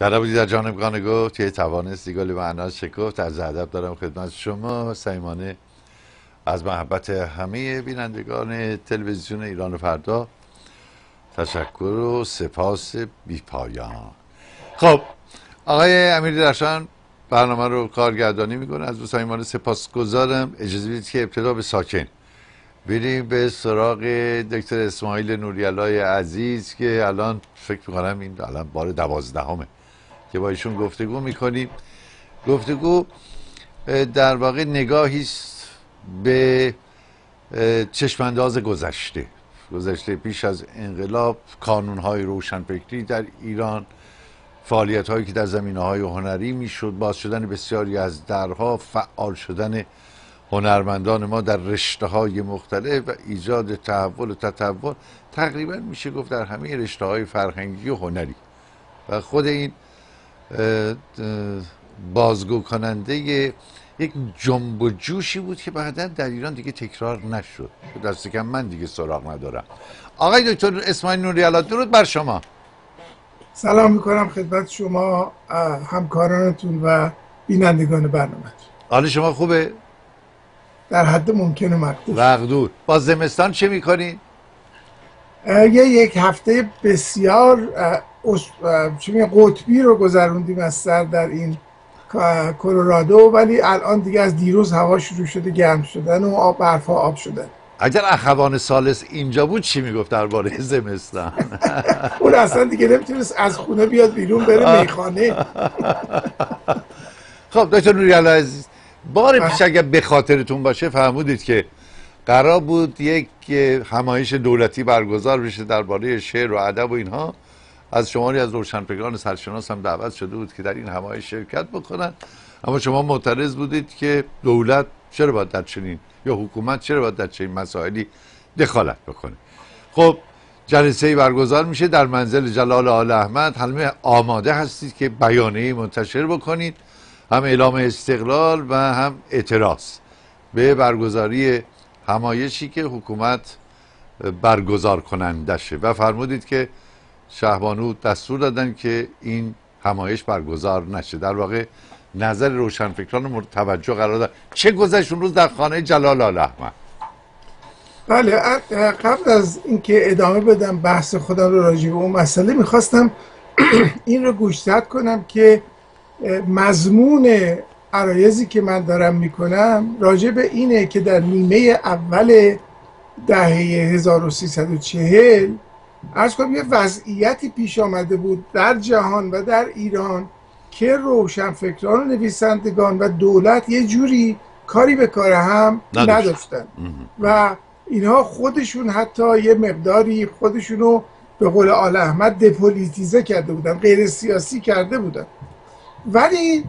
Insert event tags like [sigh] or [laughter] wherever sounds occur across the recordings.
جناب در جانبگان گفت که توانستی گل معنا شکفت. از ادب دارم خدمت شما. سیمانه از محبت همه بینندگان تلویزیون ایران فردا. تشکر و سپاس بی پایان. خب آقای امیر درشان برنامه رو کارگردانی می‌کنه. از سیمانه سپاس گذارم اجازه بدید که ابتدا به ساکن بریم به سراغ دکتر اسماعیل نوریالای عزیز که الان فکر می‌کنم این الان بار دوازدهمه. که با ایشون گفتگو می‌کنیم. گفتگو در واقع نگاهی به چشمانداز گذشته. گذشته پیش از انقلاب کانونهای روشنفکری در ایران فعالیت هایی که در زمینه های هنری می‌شد باز شدن بسیاری از درها فعال شدن هنرمندان ما در رشته های مختلف و ایجاد تحول و تطور تقریبا میشه گفت در همه رشته های فرهنگی و هنری. و خود این بازگو کننده یک جنب و جوشی بود که بعدا در ایران دیگه تکرار نشد. دست کم من دیگه سراغ ندارم. آقای دکتر اسماعیل نوری درود بر شما. سلام می‌کنم خدمت شما همکارانتون و بینندگان برنامه حال شما خوبه؟ در حد ممکن مقدور. مقدور. با زمستان چه می‌کنین؟ یه یک هفته بسیار چه قطبی رو گذروندیم از سر در این کلرادو ولی الان دیگه از دیروز هوا شروع شده گرم شدن و آب برفا آب شدن اگر اخوان سالس اینجا بود چی می‌گفت درباره زمستان؟ [laughs] اون اصلا دیگه نمی‌تونست از خونه بیاد بیرون بره میخانه. [laughs] خب دکتر نوری عزیز بار پیش اگر به خاطرتون باشه فهمودید که قرار بود یک همایش دولتی برگزار بشه درباره شعر و ادب و اینها. از شماری از روشنفکران سرشناس هم دعوت شده بود که در این همایش شرکت بکنن. اما شما معترض بودید که دولت چرا باید در چنین یا حکومت چرا باید در چنین مسائلی دخالت بکنه؟ خب جلسه ای برگزار میشه در منزل جلال آل احمد. همه آماده هستید که بیانیه منتشر بکنید. هم اعلام استقلال و هم اعتراض. به برگزاری همایشی که حکومت برگزار کنندشه و فرمودید که شهبانو دستور دادن که این همایش برگزار نشه. در واقع نظر روشنفکران مورد توجه قرار داد. چه گذشت اون روز در خانه جلال آل احمد؟ بله قبل از اینکه ادامه بدم بحث خودم رو راجع به اون مسئله می‌خواستم [clears throat] این رو گوشزد کنم که مضمون عرایزی که من دارم می‌کنم راجع به اینه که در نیمه اول دهه 1340 از کنم یه وضعیتی پیش آمده بود در جهان و در ایران که روشنفکران و نویسندگان و دولت یه جوری کاری به کار هم نداشتن. و اینها خودشون حتی یه مقداری خودشونو به قول آل احمد دپولیتیزه کرده بودن غیر سیاسی کرده بودن. ولی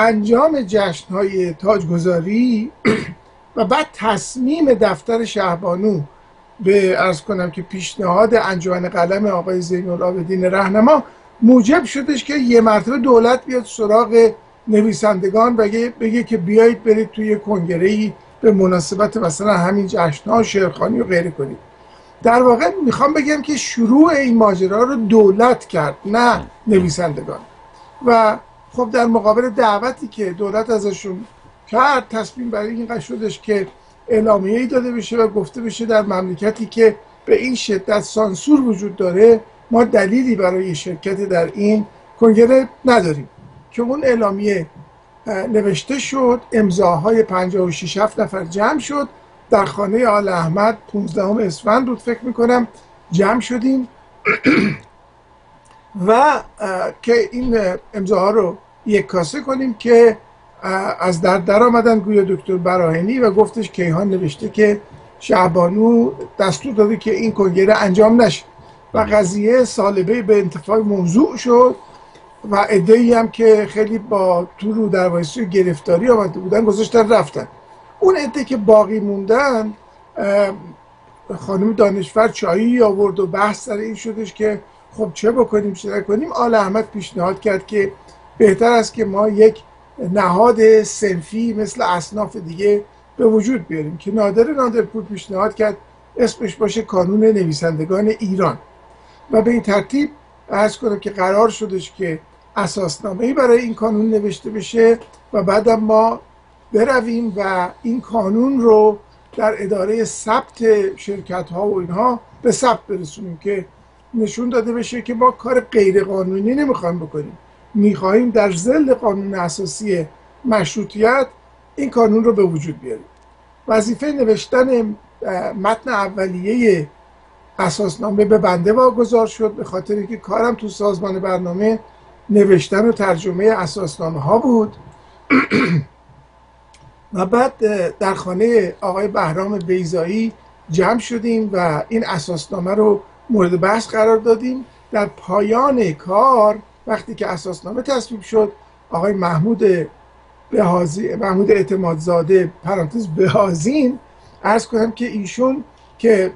انجام جشن های تاجگذاری [clears throat] و بعد تصمیم دفتر شهبانو به ارز کنم که پیشنهاد انجمن قلم آقای زین العابدین رهنما موجب شدش که یه مرتبه دولت بیاد سراغ نویسندگان بگه, بگه که بیایید برید توی کنگره ای به مناسبت مثلا همین جشنها شعرخانی و غیره کنید. در واقع می‌خوام بگم که شروع این ماجرا رو دولت کرد نه نویسندگان. و خب در مقابل دعوتی که دولت ازشون کرد تصمیم برای این که اعلامیه ای داده بشه و گفته بشه در مملکتی که به این شدت سانسور وجود داره ما دلیلی برای شرکت در این کنگره نداریم. که اون اعلامیه نوشته شد امضاهای 56 7 نفر جمع شد. در خانه آل احمد 15 اسفند بود فکر می‌کنم جمع شدیم. [clears throat] و که این امضاها رو یک کاسه کنیم که از در در آمدن گویا دکتر براهنی و گفتش کیهان نوشته که شعبانو دستور داده که این کنگره انجام نشه. و قضیه سالبه به انتفاع موضوع شد و ادهی هم که خیلی با تو رو در گرفتاری آمده بودن گذاشتن رفتن. اون عده که باقی موندن خانم دانشور چایی آورد و بحث سر این شدش که خب چه بکنیم چه نکنیم؟ آل احمد پیشنهاد کرد که بهتر است که ما یک نهاد سنفی مثل اصناف دیگه به وجود بیاریم که نادر نادرپور پیشنهاد کرد اسمش باشه کانون نویسندگان ایران. و به این ترتیب ارز کنم که قرار شدش که اساسنامه ای برای این کانون نوشته بشه و بعد ما برویم و این کانون رو در اداره ثبت شرکت ها و اینها به ثبت برسونیم که نشون داده بشه که ما کار غیر قانونی نمی‌خوایم بکنیم. می‌خواهیم در زل قانون اساسی مشروطیت این کانون رو به وجود بیاریم. وظیفه نوشتن متن اولیه اساسنامه به بنده واگذار شد به خاطر اینکه کارم تو سازمان برنامه نوشتن و ترجمه اساسنامه ها بود. [clears throat] و بعد در خانه آقای بهرام بیزایی جمع شدیم و این اساسنامه رو مورد بحث قرار دادیم. در پایان کار وقتی که اساسنامه تصویب شد آقای محمود بهازی محمود اعتمادزاده پرانتز بهازین ارز کنم که ایشون که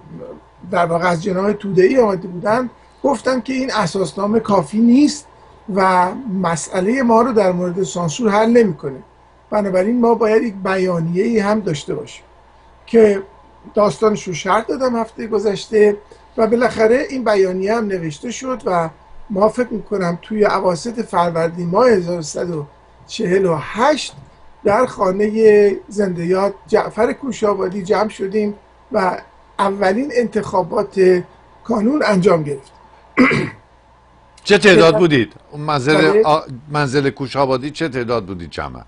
در واقع از جناح توده ای آمده بودن گفتن که این اساسنامه کافی نیست و مسئله ما رو در مورد سانسور حل نمی‌کنه. بنابراین ما باید یک بیانیه ای هم داشته باشیم که داستانش رو شرط دادم هفته گذشته. و بالاخره این بیانیه هم نوشته شد و ما فکر می‌کنم توی عواسط فروردین ماه 1148 در خانه زندیات جعفر کوشابادی جمع شدیم و اولین انتخابات کانون انجام گرفت. [clears throat] چه تعداد بودید؟ اون منزل, آ... منزل کوشابادی چه تعداد بودید جمع؟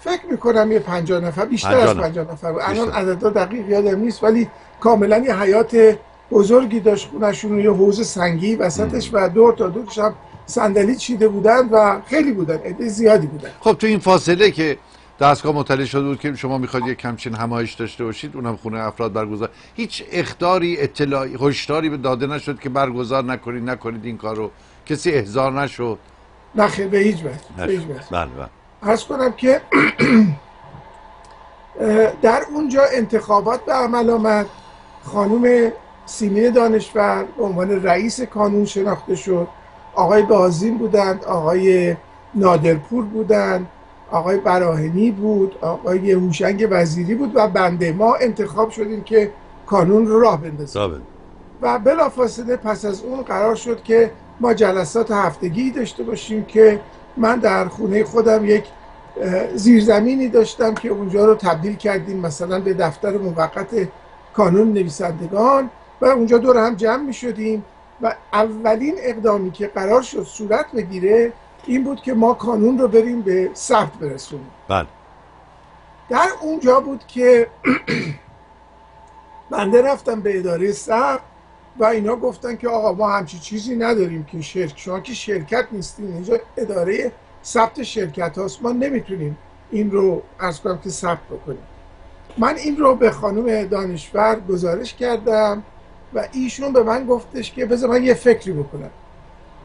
فکر می‌کنم یه پنجاه نفر بیشتر از پنجاه نفر. بود. الان عدد دقیق یادم نیست ولی کاملا یه حیات بزرگی داشت خونشون یه حوز سنگی وسطش و دور تا دورش هم صندلی چیده بودن و خیلی بودن عده زیادی بودن. خب تو این فاصله که دستگاه مطلع شده بود که شما می‌خواد یک کمچین همایش داشته باشید اونم خونه افراد برگزار. هیچ اختاری اطلاعی هشداری به داده نشد که برگزار نکنید نکنید این کارو. کسی احضار نشد. نه خیلی به هیچ وجه بله بله. کنم که [clears throat] در اونجا انتخابات به عمل آمد. خانوم سیمین دانشور به عنوان رئیس کانون شناخته شد. آقای بازین بودند آقای نادرپور بودند آقای براهنی بود آقای هوشنگ وزیری بود و بنده ما انتخاب شدیم که کانون رو راه بندازیم. و بلافاصله پس از اون قرار شد که ما جلسات هفتگی داشته باشیم که من در خونه خودم یک زیرزمینی داشتم که اونجا رو تبدیل کردیم مثلا به دفتر موقت کانون نویسندگان. و اونجا دور هم جمع می شدیم و اولین اقدامی که قرار شد صورت بگیره این بود که ما کانون رو بریم به ثبت برسونیم. بله. در اونجا بود که [clears throat] بنده رفتم به اداره ثبت و اینا گفتن که آقا ما همچی چیزی نداریم که شرک شما که شرکت نیستیم اینجا اداره ثبت شرکت هاست. ما نمی‌تونیم این رو از کنم که ثبت بکنیم. من این رو به خانم دانشور گزارش کردم. و ایشون به من گفتش که بذار من یه فکری بکنم.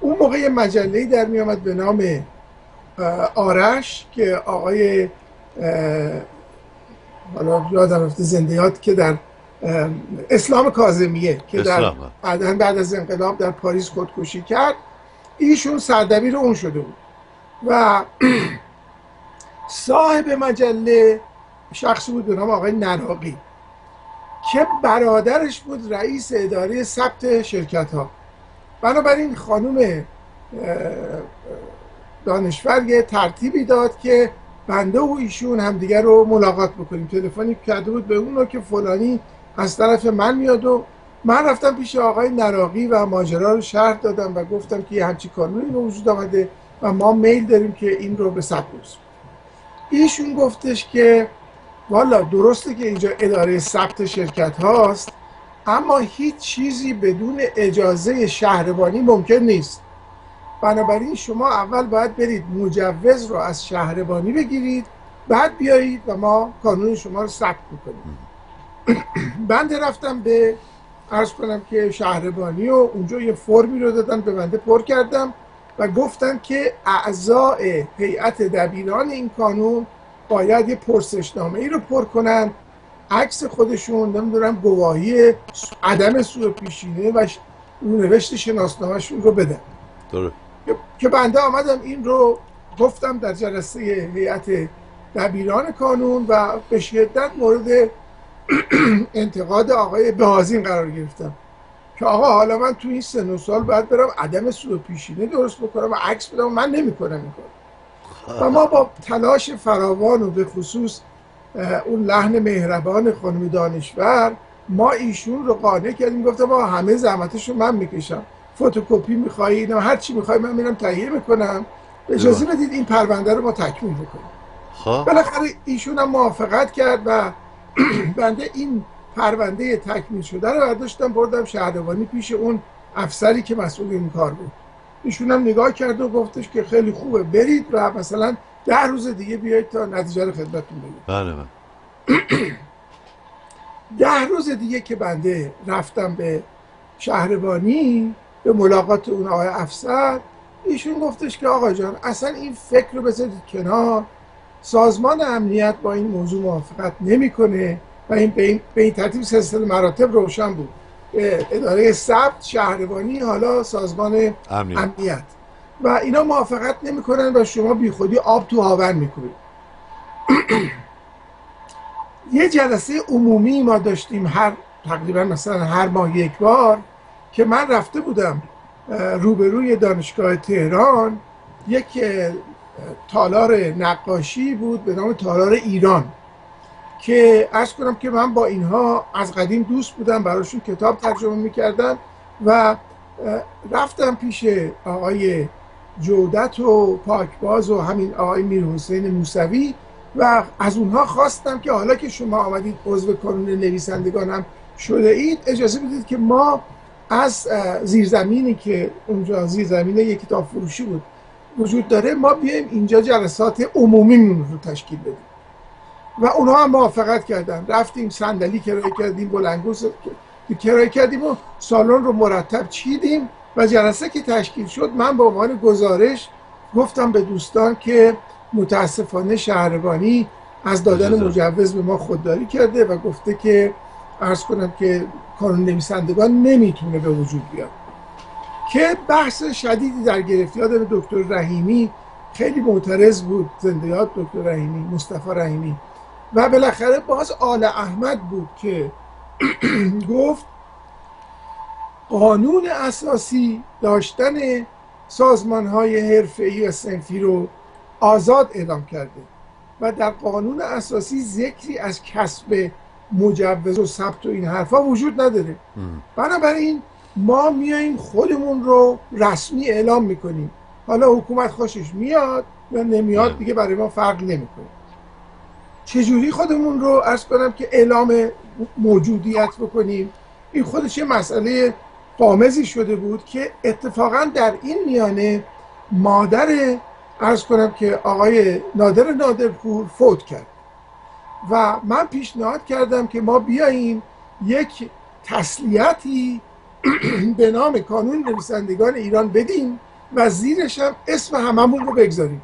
اون موقع یه مجله در می آمد به نام آرش که آقای حالا یادم رفته زندیات که در اسلام کازمیه که در بعد, بعد از انقلاب در پاریس خودکشی کرد. ایشون سردبیر اون شده بود. و [clears throat] صاحب مجله شخصی بود به نام آقای نراقی. که برادرش بود رئیس اداره ثبت شرکت ها بنابراین خانم دانشور یه ترتیبی داد که بنده و ایشون همدیگر رو ملاقات بکنیم. تلفنی کرده بود به اون که فلانی از طرف من میاد و من رفتم پیش آقای نراقی و ماجرا رو شرح دادم و گفتم که یه همچی کانونی به وجود آمده و ما میل داریم که این رو به ثبت ایشون گفتش که والا درسته که اینجا اداره ثبت شرکت هاست اما هیچ چیزی بدون اجازه شهربانی ممکن نیست. بنابراین شما اول باید برید مجوز رو از شهربانی بگیرید بعد بیایید و ما کانون شما رو ثبت می‌کنیم. بنده [clears throat] رفتم به ارز کنم که شهربانی و اونجا یه فرمی رو دادن به بنده پر کردم و گفتن که اعضای هیئت دبیران این کانون باید یه پرسشنامه ای رو پر کنن. عکس خودشون نمی‌دونم گواهی عدم سوء پیشینه و نوشت شناسنامهشون رو بدن. که بنده آمدم این رو گفتم در جلسه هیئت دبیران کانون و به شدت مورد [clears throat] انتقاد آقای بهازین قرار گرفتم. که آقا حالا من تو این سن و سال باید برم عدم سوء پیشینه درست بکنم و عکس بدم. من نمی‌کنم این کار و ما با تلاش فراوان و به خصوص اون لحن مهربان خانم دانشور ما ایشون رو قانع کردیم. گفتم ما همه زحمتش رو من می‌کشم. فتوکپی میخوایی اینا هر چی می‌خوای من میرم تهیه می‌کنم. اجازه بدید این پرونده رو ما تکمیل بکنیم. خب. بالاخره ایشون هم موافقت کرد و [clears throat] بنده این پرونده تکمیل شده رو برداشتم بردم شهردوانی پیش اون افسری که مسئول این کار بود. ایشون هم نگاه کرد و گفتش که خیلی خوبه. برید و مثلا ده روز دیگه بیایید تا نتیجه رو خدمتتون بگیم بله بله. [clears throat] ده روز دیگه که بنده رفتم به شهربانی به ملاقات اون آقای افسر ایشون گفتش که آقا جان اصلا این فکر رو بذارید کنار. سازمان امنیت با این موضوع موافقت نمی‌کنه و این به این, به این ترتیب سلسله مراتب روشن بود. اداره ثبت شهربانی حالا سازمان امنیت, امنیت. و اینا موافقت نمی‌کنن و شما بیخودی آب تو هاون می‌کنید [clears throat] یه جلسه عمومی ما داشتیم هر تقریبا مثلا هر ماه یک بار که من رفته بودم روبروی دانشگاه تهران. یک تالار نقاشی بود به نام تالار ایران. که ارز کنم که من با اینها از قدیم دوست بودم براشون کتاب ترجمه می‌کردم و رفتم پیش آقای جودت و پاکباز و همین آقای میر حسین موسوی و از اونها خواستم که حالا که شما آمدید عضو کانون نویسندگان هم شده اید اجازه بدید که ما از زیرزمینی که اونجا زیرزمین یک کتاب فروشی بود وجود داره ما بیایم اینجا جلسات عمومی رو تشکیل بدیم. و اونها هم موافقت کردن. رفتیم صندلی کرایه کردیم بلنگوس کرایه کردیم و سالن رو مرتب چیدیم و جلسه که تشکیل شد من به عنوان گزارش گفتم به دوستان که متاسفانه شهربانی از دادن مجوز به ما خودداری کرده و گفته که ارز کنم که کانون نویسندگان نمی‌تونه به وجود بیاد. که بحث شدیدی در گرفت. یادم دکتر رحیمی خیلی معترض بود. زنده یاد دکتر رحیمی مصطفی رحیمی. و بالاخره باز آل احمد بود که [clears throat] گفت قانون اساسی داشتن سازمان های حرفه‌ای و سنفی رو آزاد اعلام کرده و در قانون اساسی ذکری از کسب مجوز و ثبت و این حرفا وجود نداره. بنابراین ما میاییم خودمون رو رسمی اعلام می‌کنیم. حالا حکومت خوشش میاد یا نمیاد دیگه برای ما فرق نمی‌کنه. چجوری خودمون رو ارز کنم که اعلام موجودیت بکنیم؟ این خودش یه مسئله قامزی شده بود که اتفاقا در این میانه مادر ارز کنم که آقای نادر نادرپور فوت کرد. و من پیشنهاد کردم که ما بیاییم یک تسلیتی [clears throat] به نام کانون نویسندگان ایران بدیم و زیرش هم اسم هممون رو بگذاریم.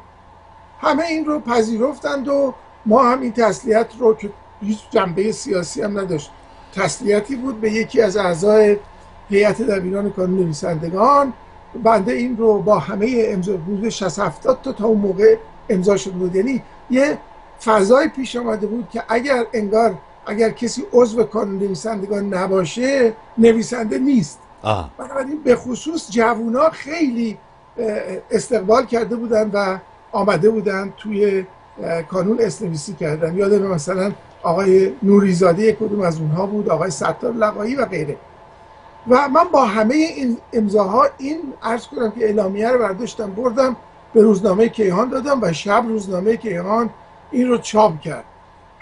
همه این رو پذیرفتند و ما هم این تسلیت رو که هیچ جنبه سیاسی هم نداشت. تسلیتی بود به یکی از اعضای هیئت دبیران کانون نویسندگان. بنده این رو با همه امضا حدود 60 70 تا تا اون موقع امضا شده بود. یعنی یه فضای پیش آمده بود که اگر انگار اگر کسی عضو کانون نویسندگان نباشه نویسنده نیست. بنابراین به خصوص جوونا خیلی استقبال کرده بودن و آمده بودن توی کانون اسنویسی کردن. یادم مثلا آقای نوریزاده کدوم از اونها بود آقای ستار لقایی و غیره. و من با همه این امضاها این عرض کنم که اعلامیه رو برداشتم بردم به روزنامه کیهان دادم و شب روزنامه کیهان این رو چاپ کرد.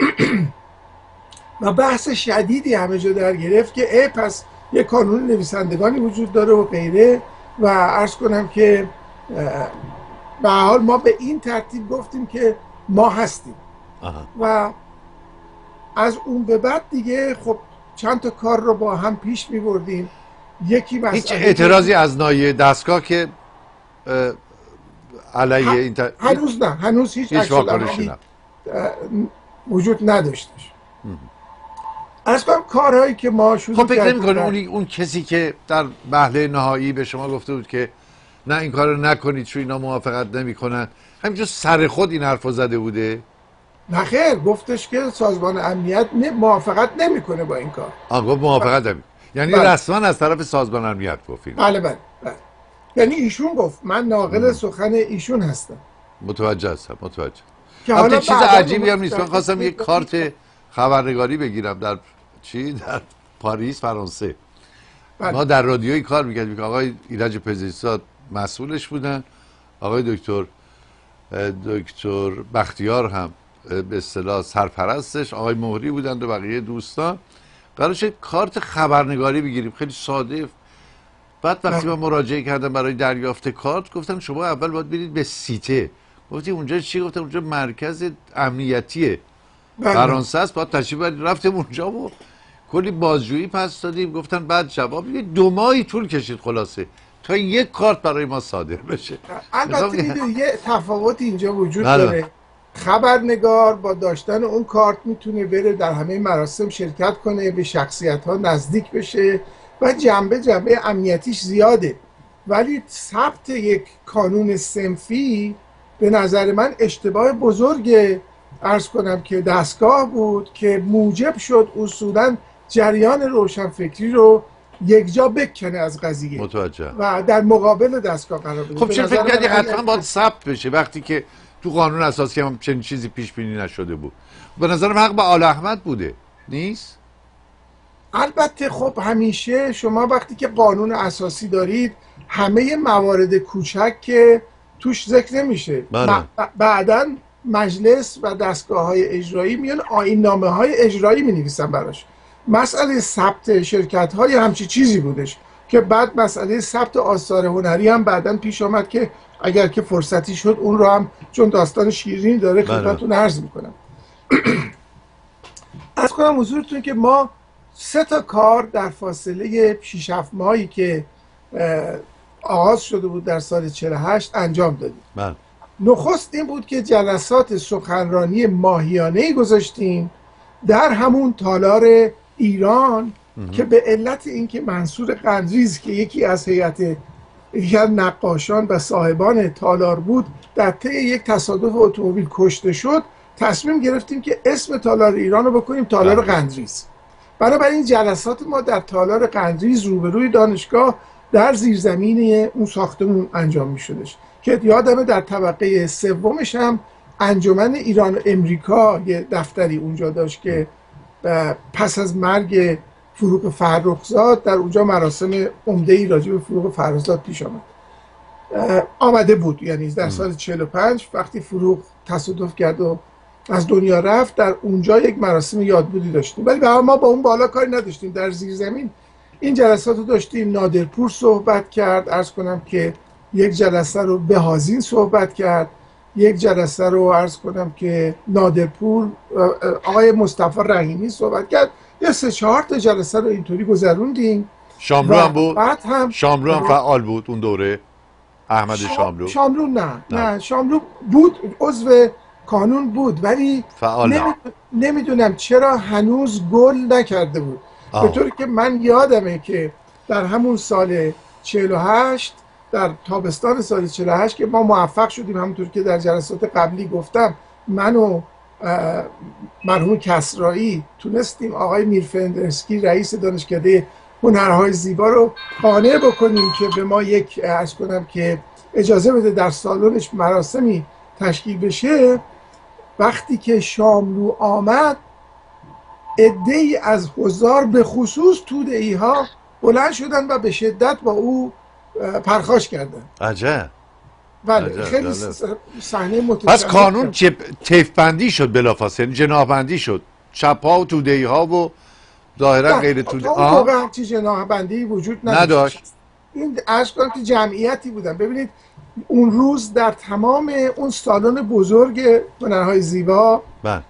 [clears throat] و بحث شدیدی همه جا در گرفت که ای پس یه کانون نویسندگانی وجود داره و غیره. و عرض کنم که به حال ما به این ترتیب گفتیم که ما هستیم. و از اون به بعد دیگه خب چند تا کار رو با هم پیش می بردیم یکی هیچ اعتراضی از نایه دستگاه که علیه این هنوز نه. هنوز هیچ, هیچ وجود نداشتش. از کنم کارهایی که ما شروع خب فکر نمی اون, اون کسی که در بحله نهایی به شما گفته بود که نه این کار رو نکنید چون اینا موافقت نمی کنن همینجا سر خود این حرف زده بوده؟ نخیر گفتش که سازمان امنیت موافقت نمی‌کنه با این کار. آن گفت موافقت نمی یعنی بله. رسما از طرف سازمان امنیت گفتین بله بله, بله. یعنی ایشون گفت من ناقل سخن ایشون هستم. متوجه هستم متوجه. که حالا چیز عجیبی هم نیست. من خواستم یک کارت خبرنگاری بگیرم در چی؟ در پاریس فرانسه. بله. ما در رادیویی کار می‌کردیم که آقای ایرج پزشکزاد مسئولش بودن. آقای دکتر دکتر بختیار هم به اصطلاح سرپرستش. آقای مهری بودند و بقیه دوستان. قرار شد کارت خبرنگاری بگیریم. خیلی ساده. بعد وقتی من مراجعه کردم برای دریافت کارت گفتم شما اول باید برید به سیته. گفتی اونجا چی؟ گفتم اونجا مرکز امنیتیه. بله. فرانسه است. باید تشریف رفتیم اونجا و کلی بازجویی پس دادیم. گفتن بعد جواب دو ماهی طول کشید خلاصه. تا یک کارت برای ما صادر بشه. البته یه تفاوت اینجا وجود بله. داره. خبرنگار با داشتن اون کارت می‌تونه بره در همه مراسم شرکت کنه به شخصیت ها نزدیک بشه و جنبه جنبه امنیتیش زیاده. ولی ثبت یک کانون سنفی به نظر من اشتباه بزرگ ارز کنم که دستگاه بود که موجب شد اصولا جریان روشنفکری رو یک جا بکنه از قضیه. متوجه. و در مقابل دستگاه قرار بده. خب چه فکر کردی حتما باید ثبت بشه؟ وقتی که تو قانون اساسی هم چنین چیزی پیش بینی نشده بود. به نظرم حق به آل احمد بوده. نیست؟ البته خب همیشه شما وقتی که قانون اساسی دارید همه موارد کوچک که توش ذکر نمیشه. بله. بعدا مجلس و دستگاه های اجرایی میان آین نامه های اجرایی می نویسن براش. مسئله ثبت شرکت های همچی چیزی بودش که بعد مسئله ثبت آثار هنری هم بعدا پیش آمد که اگر که فرصتی شد اون رو هم چون داستان شیرین داره بله. خدمتتون عرض می‌کنم از [clears throat] کنم حضورتون که ما سه تا کار در فاصله 6 7 ماهی که آغاز شده بود در سال 48 انجام دادیم بله. نخست این بود که جلسات سخنرانی ماهیانه گذاشتیم در همون تالار ایران که به علت اینکه منصور قندریز که یکی از هیئت یکی از نقاشان و صاحبان تالار بود در طی یک تصادف اتومبیل کشته شد تصمیم گرفتیم که اسم تالار ایران رو بکنیم تالار بله. قندریز. بنابراین جلسات ما در تالار قندریز روبروی دانشگاه در زیرزمین اون ساختمون انجام می شدش که یادمه در طبقه سومش هم انجمن ایران و امریکا یه دفتری اونجا داشت که پس از مرگ فروغ فرخزاد در اونجا مراسم عمده ای راجع به فروغ فرخزاد پیش آمد. آمده بود یعنی در سال 45 وقتی فروغ تصادف کرد و از دنیا رفت در اونجا یک مراسم یادبودی داشتیم. ولی به ما با اون بالا کاری نداشتیم. در زیر زمین این جلسات رو داشتیم. نادرپور صحبت کرد. ارز کنم که یک جلسه رو بهازین صحبت کرد. یک جلسه رو عرض کنم که نادرپور آقای مصطفی رحیمی صحبت کرد. یه سه چهار تا جلسه رو اینطوری گذروندیم. شاملو هم بود؟ بعد هم شاملو هم فعال بود اون دوره؟ احمد شاملو؟ شاملو نه نه, شاملو بود عضو کانون بود ولی فعال نمی‌دونم چرا هنوز گل نکرده بود. به طوری که من یادمه که در همون سال 48 در تابستان سال 48 که ما موفق شدیم همونطور که در جلسات قبلی گفتم من و مرحوم کسرایی تونستیم آقای میرفندرسکی رئیس دانشکده هنرهای زیبا رو قانع بکنیم که به ما یک ارز کنم که اجازه بده در سالنش مراسمی تشکیل بشه. وقتی که شاملو آمد ای از حضار به خصوص ای ها بلند شدن و به شدت با او پرخاش کردن. عجب. بله خیلی صحنه متشابه پس قانون تیف بندی شد بلافاصله یعنی جناح بندی شد. چپ ها و توده ها و ظاهرا غیر توده ها اون موقع جناح بندی وجود نداشت, نداشت. این ارز کنم که جمعیتی بودن. ببینید اون روز در تمام اون سالن بزرگ هنرهای زیبا بله.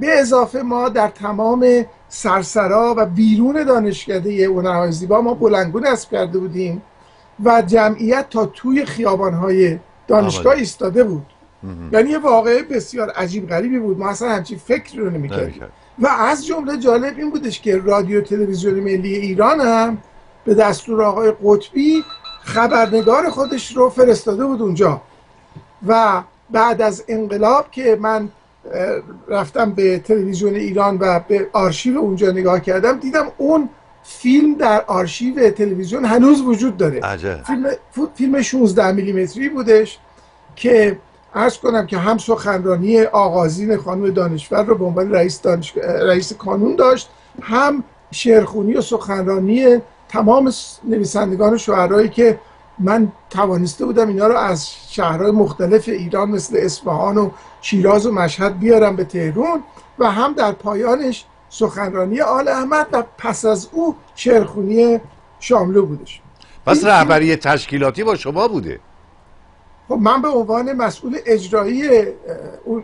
به اضافه ما در تمام سرسرا و بیرون دانشکده هنرهای زیبا ما بلنگون اسب کرده بودیم. و جمعیت تا توی خیابانهای دانشگاه ایستاده بود. یعنی یه واقعه بسیار عجیب غریبی بود. ما اصلا همچین فکری رو نمی‌کردیم. و از جمله جالب این بودش که رادیو تلویزیون ملی ایران هم به دستور آقای قطبی خبرنگار خودش رو فرستاده بود اونجا. و بعد از انقلاب که من رفتم به تلویزیون ایران و به آرشیو اونجا نگاه کردم دیدم اون فیلم در آرشیو تلویزیون هنوز وجود داره عجب. فیلم فیلم 16 میلیمتری بودش که عرض کنم که هم سخنرانی آغازین خانم دانشور رو به عنوان رئیس, دانش... رئیس کانون داشت هم شعرخونی و سخنرانی تمام نویسندگان و شعرهایی که من توانسته بودم اینا رو از شهرهای مختلف ایران مثل اصفهان و شیراز و مشهد بیارم به تهرون و هم در پایانش سخنرانی آل احمد و پس از او شعرخونی شاملو بودش. پس رهبری تشکیلاتی با شما بوده. خب من به عنوان مسئول اجرایی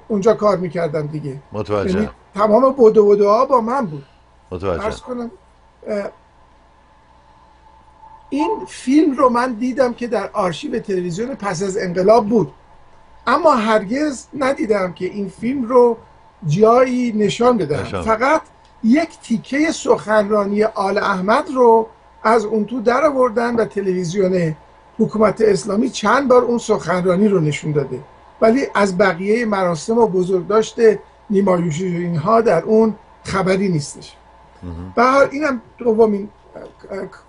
اونجا کار می‌کردم دیگه. متوجه. یعنی تمام بدو بدوها با من بود. متوجه. کنم این فیلم رو من دیدم که در آرشیو تلویزیون پس از انقلاب بود. اما هرگز ندیدم که این فیلم رو جایی نشان بدم. فقط یک تیکه سخنرانی آل احمد رو از اون تو در آوردن و تلویزیون حکومت اسلامی چند بار اون سخنرانی رو نشون داده. ولی از بقیه مراسم و بزرگداشت نیمایوشی اینها در اون خبری نیستش. به حال اینم دومین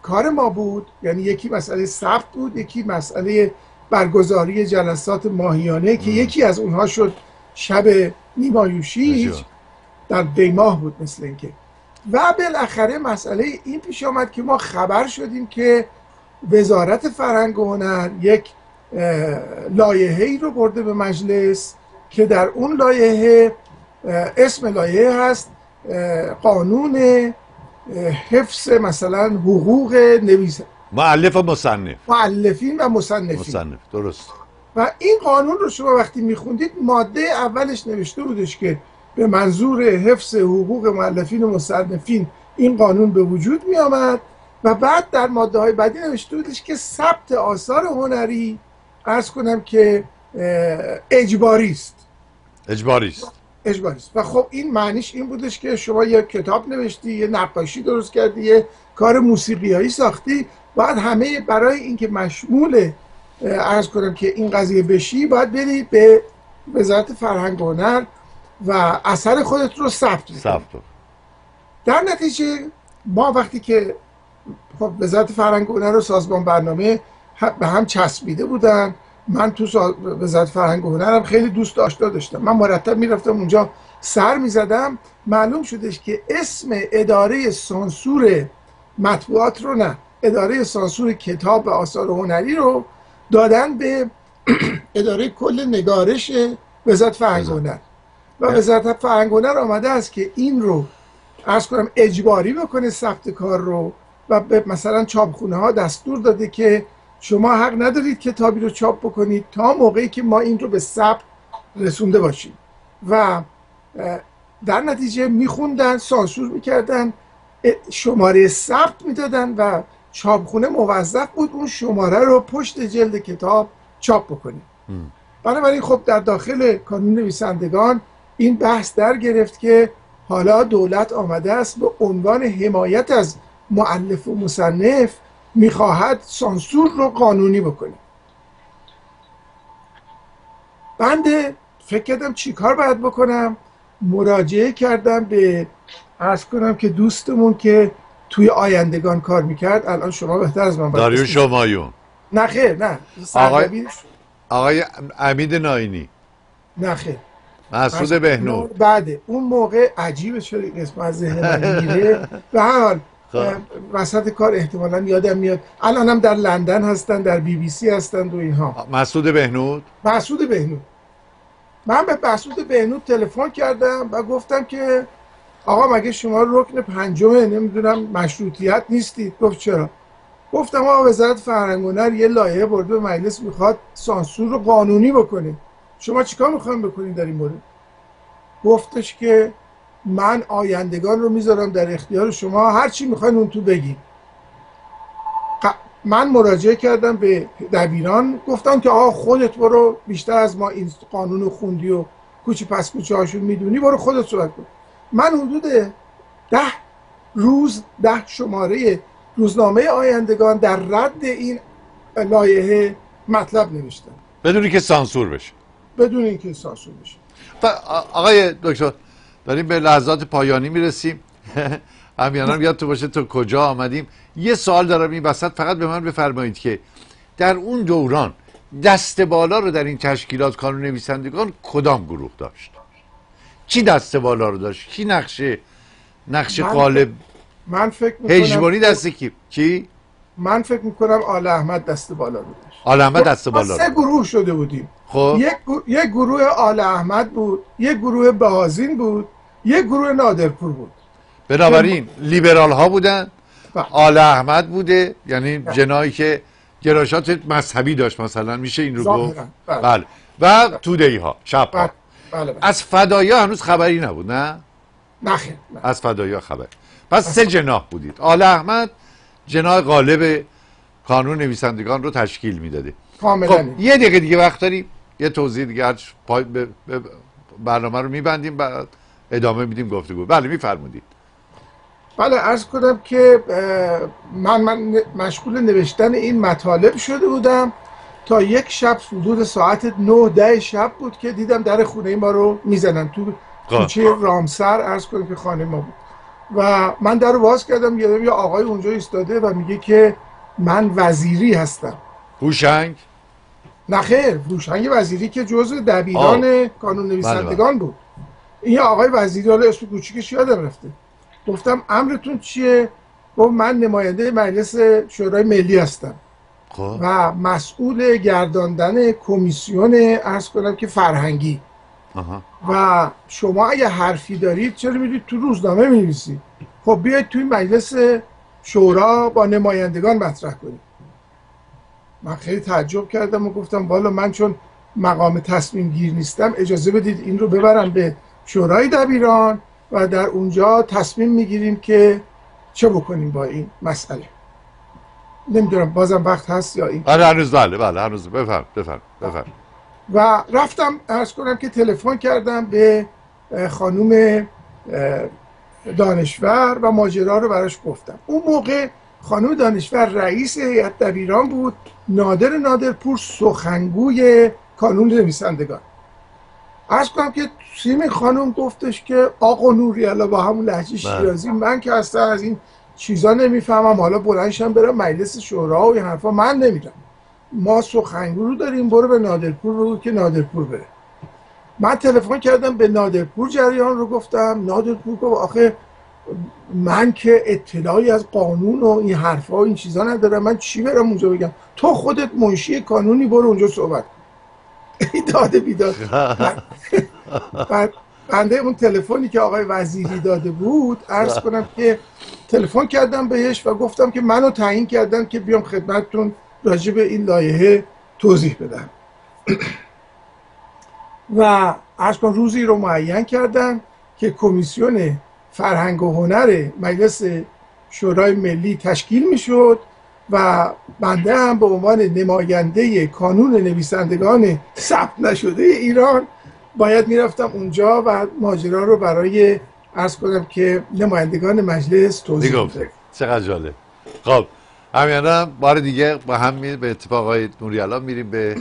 کار ما بود. یعنی یکی مسئله ثبت بود یکی مسئله برگزاری جلسات ماهیانه که یکی از اونها شد شب نیمایوشی در دیماه بود مثل اینکه. و بالاخره مسئله این پیش آمد که ما خبر شدیم که وزارت فرهنگ و هنر یک لایحه‌ای رو برده به مجلس که در اون لایحه اسم لایحه هست قانون حفظ مثلا حقوق نویس معلف و مصنف. معلفین و مصنفین. مصنف درست. و این قانون رو شما وقتی میخوندید ماده اولش نوشته بودش که به منظور حفظ حقوق معلفین و مصنفین این قانون به وجود می آمد و بعد در ماده های بعدی نوشته بودش که ثبت آثار هنری ارز کنم که اجباری است. اجباری است. اجباری است. و خب این معنیش این بودش که شما یه کتاب نوشتی یه نقاشی درست کردی یه کار موسیقیایی ساختی باید همه برای اینکه مشمول ارز کنم که این قضیه بشی باید بری به وزارت فرهنگ و هنر و اثر خودت رو ثبت ثبت در نتیجه ما وقتی که خب وزارت فرهنگ و هنر و سازمان برنامه به هم چسبیده بودن من تو وزارت فرهنگ و هنرم خیلی دوست آشنا داشتم. من مرتب می‌رفتم اونجا سر می‌زدم. معلوم شدش که اسم اداره سانسور مطبوعات رو نه اداره سانسور کتاب و آثار هنری رو دادن به [clears throat] اداره کل نگارش وزارت فرهنگ و هنر و وزارت فرهنگ هنر آمده است که این رو ارز کنم اجباری بکنه ثبت کار رو و به مثلا چاپخونه ها دستور داده که شما حق ندارید کتابی رو چاپ بکنید تا موقعی که ما این رو به ثبت رسونده باشیم. و در نتیجه میخوندن سانسور می‌کردن شماره ثبت می‌دادن و چاپخونه موظف بود اون شماره رو پشت جلد کتاب چاپ بکنه. بنابراین خب در داخل کانون نویسندگان این بحث در گرفت که حالا دولت آمده است به عنوان حمایت از معلف و مصنف می‌خواهد سانسور رو قانونی بکنه. بنده فکر کردم چی کار باید بکنم؟ مراجعه کردم به ارز کنم که دوستمون که توی آیندگان کار می‌کرد الان شما بهتر از من داریو شمایون. نه خیر نه. آقای, آقای امید ناینی. نه خیر. مسعود بهنود بعده. اون موقع عجیبه چرا این اسم از ذهن من میره. [laughs] به هر حال خب. وسط کار احتمالا یادم میاد. الان هم در لندن هستن در بی بی سی هستند و اینها. مسعود بهنود مسعود بهنود من به مسعود بهنود تلفن کردم و گفتم که آقا مگه شما رکن پنجمه نمی‌دونم مشروطیت نیستید؟ گفت چرا؟ گفتم آقا وزارت فرهنگ و یه لایحه برده به مجلس می‌خواد سانسور رو قانونی بکنه. شما چیکار می‌خوایم بکنید در این مورد؟ گفتش که من آیندگان رو می‌ذارم در اختیار شما هر چی می‌خواین اون تو بگید من مراجعه کردم به دبیران گفتم که آقا خودت برو بیشتر از ما این قانون خوندی و کوچی پس کوچه هاشون می‌دونی برو خودت صحبت کن. من حدود ده روز ده شماره روزنامه آیندگان در رد این لایحه مطلب نوشتم. بدونی که سانسور بشه. بدون اینکه سانسور بشه. آقای دکتر داریم به لحظات پایانی می‌رسیم. همیانم [laughs] یاد تو باشه تو کجا آمدیم. یه سوال دارم این وسط فقط به من بفرمایید که در اون دوران دست بالا رو در این تشکیلات کانون نویسندگان کدام گروه داشت؟ چی دست بالا رو داشت؟ کی نقشه نقش قالب؟ من فکر هجمونی دست کی؟ کی؟ من فکر می‌کنم آل احمد دست بالا رو داشت. آل احمد دست بالا سه گروه شده بودیم. خب. یک, یک گروه آل احمد بود یک گروه بهازین بود یک گروه نادرپور بود. بنابراین لیبرال ها بودن بله. آل احمد بوده یعنی جنایی که گرایشات مذهبی داشت مثلا میشه این رو گفت؟ بله. بله. و تودهی ها شب ها. بله. بله, بله. از فدایا هنوز خبری نبود نه؟ نخیر نه. از فدایا خبر. پس سه جناح بودید. آل احمد جناح غالب کانون نویسندگان رو تشکیل می‌داده. کاملا. خب یه دقیقه دیگه وقت داریم. یه توضیح دیگه پای برنامه رو میبندیم بعد ادامه میدیم گفتگو. بله میفرمودید. بله ارز کنم که من, من مشغول نوشتن این مطالب شده بودم. تا یک شب حدود ساعت نه ده شب بود که دیدم در خونه ما رو می‌زنن. تو خب. کوچه رامسر ارز کنم که خانه ما بود. و من در رو باز کردم دیدم یه آقای اونجا ایستاده و میگه که من وزیری هستم. هوشنگ؟ نخیر فروشنگ وزیری که جزء دبیران کانون نویسندگان بود. این آقای وزیری حالا اسم کوچیکش یادم رفته. گفتم امرتون چیه؟ گفت من نماینده مجلس شورای ملی هستم. خب. و مسئول گرداندن کمیسیون ارز کنم که فرهنگی. آها. و شما اگه حرفی دارید چرا میرید تو روزنامه می‌نویسید؟ خب بیاید توی مجلس شورا با نمایندگان مطرح کنید. من خیلی تعجب کردم و گفتم والا من چون مقام تصمیم گیر نیستم اجازه بدید این رو ببرم به شورای دبیران و در اونجا تصمیم می‌گیریم که چه بکنیم با این مسئله. نمی‌دونم بازم وقت هست یا این؟ آره هنوز بله بله هنوز. بفرم بفرم بفرم. و رفتم ارز کنم که تلفن کردم به خانوم دانشور و ماجرا رو براش گفتم. اون موقع خانم دانشور رئیس هیئت دبیران بود. نادر نادرپور سخنگوی کانون نویسندگان. ارز کنم که سیمین خانم گفتش که آقا نوریالا با همون لحجه شیرازی من که اصلا از این چیزا نمی‌فهمم. حالا بلندشم برم مجلس شورا و این حرفا. من نمیرم ما سخنگو رو داریم. برو به نادرپور بگو که نادرپور بره. من تلفن کردم به نادرپور جریان رو گفتم. نادرپور گفت آخه من که اطلاعی از قانون و این حرفا و این چیزا ندارم. من چی برم اونجا بگم؟ تو خودت منشی کانونی برو اونجا صحبت کن. [laughs] این داده بیداد. [laughs] بعد بنده اون تلفنی که آقای وزیری داده بود عرض [laughs] کنم که تلفن کردم بهش و گفتم که منو تعیین کردن که بیام خدمتتون راجع به این لایحه توضیح بدم. [clears throat] و عرض کنم روزی رو معین کردن که کمیسیون فرهنگ و هنر مجلس شورای ملی تشکیل می‌شد و بنده هم به عنوان نماینده کانون نویسندگان ثبت نشده ایران باید می‌رفتم اونجا و ماجرا رو برای ارز کنم که نمایندگان مجلس توضیح میدم چقدر جالب. خب همیانا بار دیگه با هم می به اتفاق آقای نوریالا میریم به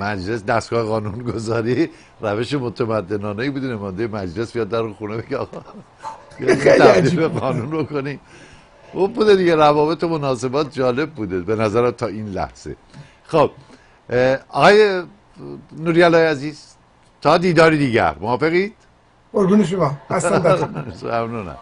مجلس دستگاه قانون گذاری روش متمدنانه ای بوده نماینده مجلس بیاد در خونه بگه آقا. خیلی به قانون رو کنیم خوب بوده دیگه روابط و مناسبات جالب بوده به نظر تا این لحظه. خب آقای نوریالا عزیز تا دیداری دیگر موافقید؟ قربون شما. هستم. [laughs] ممنونم.